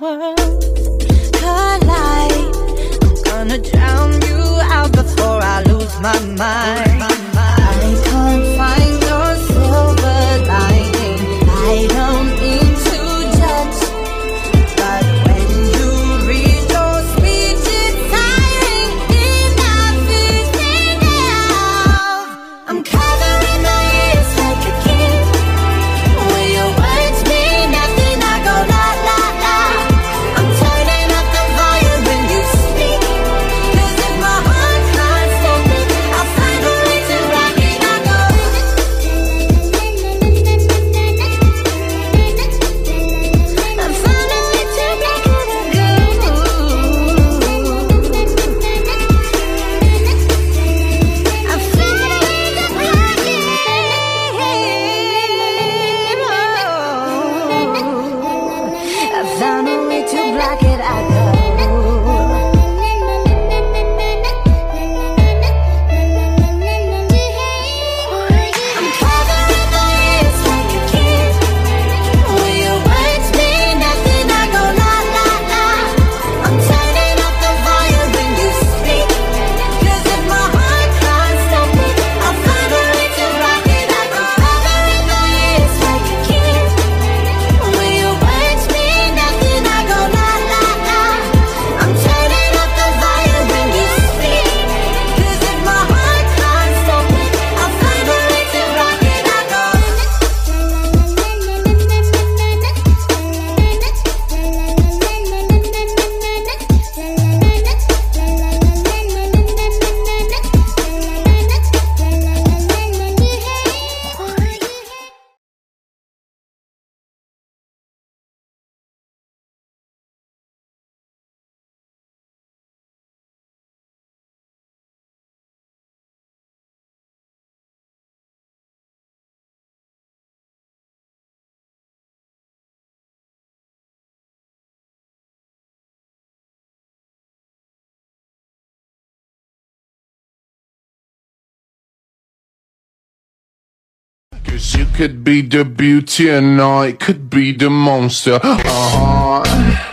world collide. I'm gonna drown you out before I lose my mind. I can't find your silver lining. I don't mean to judge, but when you read your speech, it's tiring. Enough is enough. I'm. Cause you could be the beauty and I could be the monster. Uh-huh. Mm,